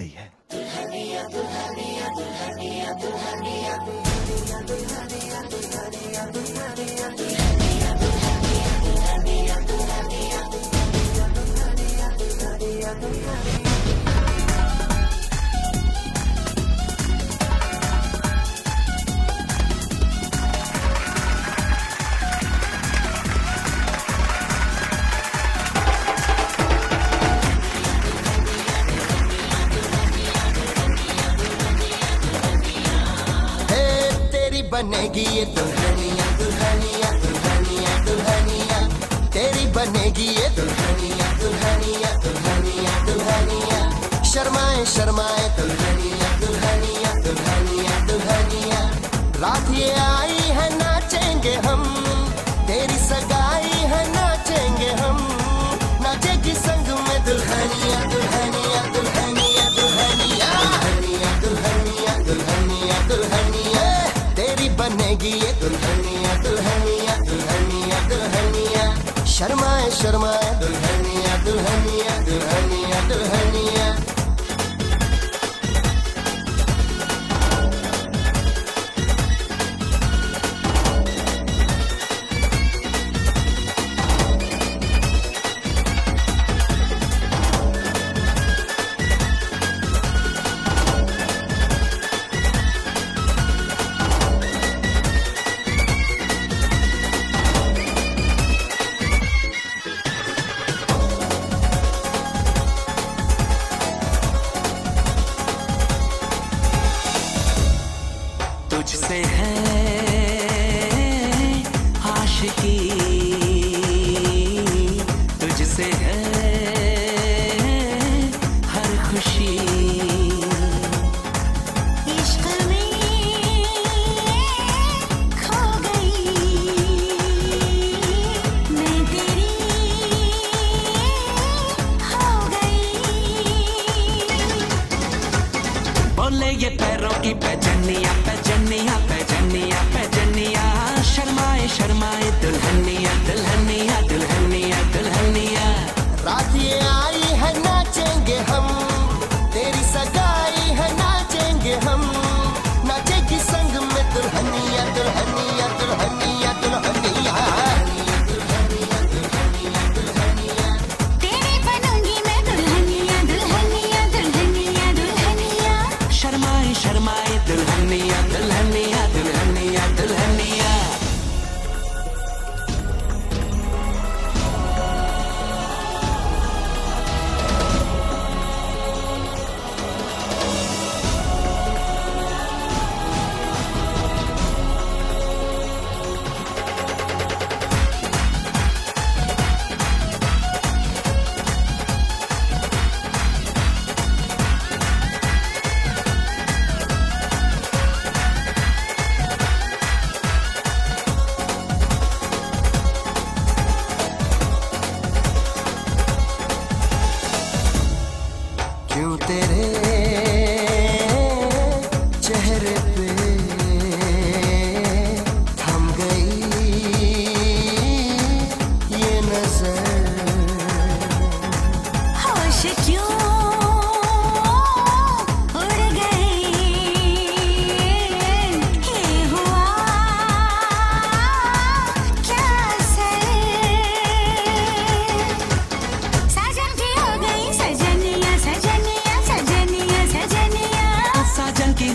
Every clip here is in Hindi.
सकती है। negative, the honey of the honey. आएगी ये दुल्हनिया दुल्हनिया दुल्हनिया दुल्हनिया। शर्माए शर्माए। दुल्हनिया दुल्हनिया दुल्हनिया दुल्हनिया। पैरों की पहचानिया honey and me out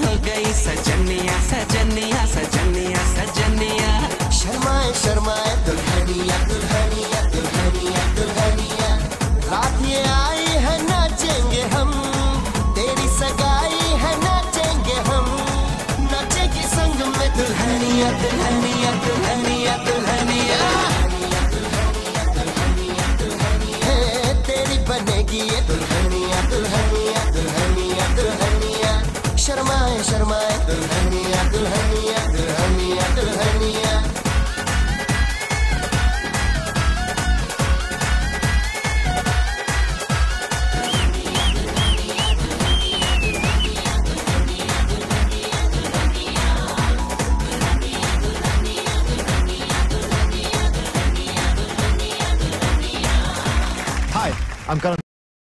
हो गई सजनिया सजनिया सजनिया सजनिया। शर्माए शर्माए, दुल्हनिया दुल्हनिया दुल्हनिया दुल्हनिया। रात ये आई है, नाचेंगे हम। तेरी सगाई है, नाचेंगे हम। नाचेगी संग में दुल्हनिया दुल्हनिया दुल्हनिया।